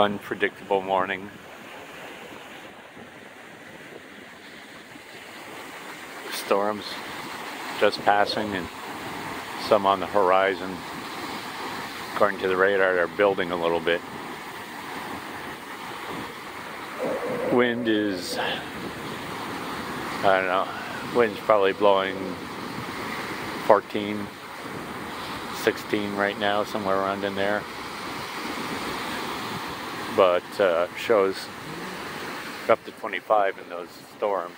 unpredictable morning. Storms just passing and some on the horizon. According to the radar, they're building a little bit. Wind is, I don't know, wind's probably blowing 14, 16 right now, somewhere around in there but uh, shows up to 25 in those storms.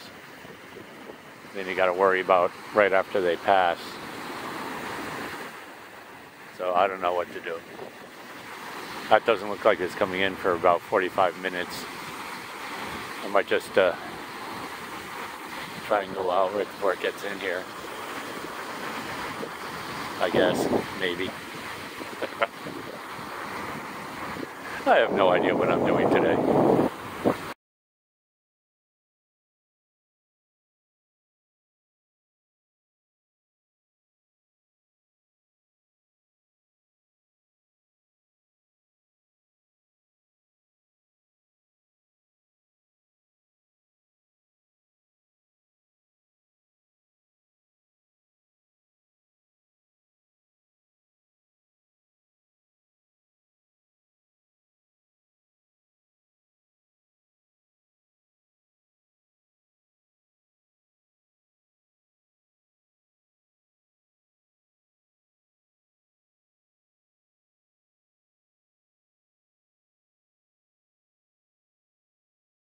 Then you got to worry about right after they pass. So I don't know what to do. That doesn't look like it's coming in for about 45 minutes. I might just uh, try and go out before it gets in here. I guess, maybe. I have no idea what I'm doing today.